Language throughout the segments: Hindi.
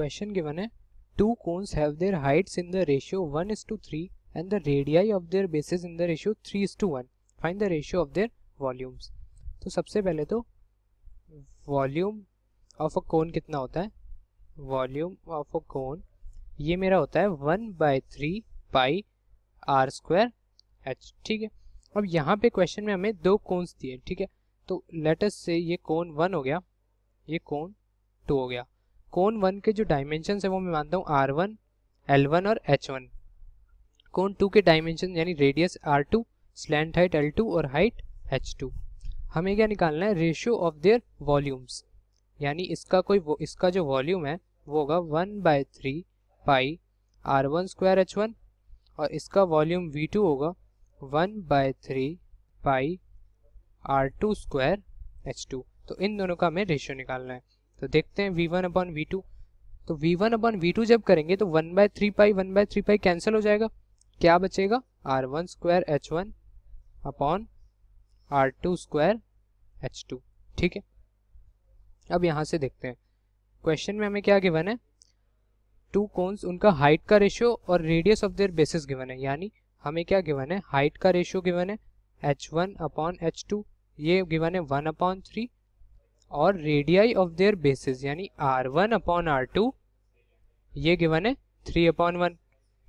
क्वेश्चन गिवन है two cones have their heights in the ratio one is to three and the radii of their bases in the ratio three is to one find the ratio of their volumes तो सबसे पहले तो वॉल्यूम ऑफ़ अ कोन कितना होता है? वॉल्यूम ऑफ़ अ कोन ये मेरा होता है one by three pi R square H ठीक है? अब यहाँ पे क्वेश्चन में हमें दो कोन्स दिए ठीक है? तो लेटेस्ट से ये कोन वन हो गया, ये कोन टू हो गया। कोन वन के जो डायमेंशन है वो मैं मानता हूँ आर वन एल वन और एच वन कोन टू के डायमेंशन यानी radius R two slant height L two और हाइट एच टू हमें क्या निकालना है? रेशियो ऑफ़ देयर वॉल्यूम्स यानी इसका कोई इसका जो वॉल्यूम है, वो होगा one by three pi R one square H one और इसका वॉल्यूम वी टू होगा one by three pi R two square H two तो इन दोनों का हमें रेशियो निकालना है। तो देखते हैं V one upon V two तो V one upon V two जब करेंगे तो one by three pi one by three pi cancel हो जाएगा। क्या बचेगा? R one square H one upon R two square H two ठीक है? अब यहाँ से देखते हैं। क्वेश्चन में हमें क्या गिवन है? टू कोन्स उनका हाइट का रेशियो और radius of their bases given है। यानी हमें क्या गिवन है? हाइट का रेशियो गिवन है। H one upon H two ये गिवन है वन अपॉन थ्री और रेडियाई ऑफ़ देयर बेसिस यानी R one upon R two ये गिवन है थ्री अपॉन वन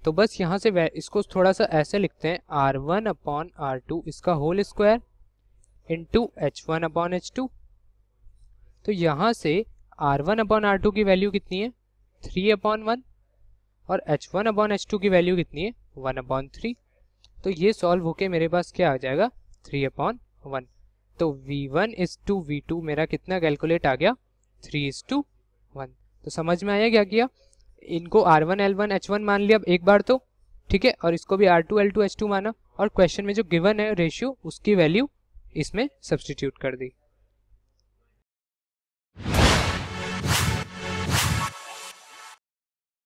तो बस यहाँ से इसको थोड़ा सा ऐसे लिखते हैं R one upon R two इसका whole square into H one upon H two तो यहाँ से R one upon R two की वैल्यू कितनी है? थ्री अपॉन वन और H one upon H two की वैल्यू कितनी है? वन अपॉन थ्री तो ये सॉल्व होके मेरे पास क्या आ जाएगा? थ्री अपॉन वन तो v1 one is to we मेरा कितना कैलकुलेट आ गया? थ्री इज़ टू वन तो समझ में आया क्या किया? इनको R one L one H one मान लिया अब एक बार तो ठीक है? और इसको भी R two L two H two माना। और क्वेश्चन में जो गिवन है रेशियो उसकी वैल्यू इसमें सब्सटीट्यूट कर दी।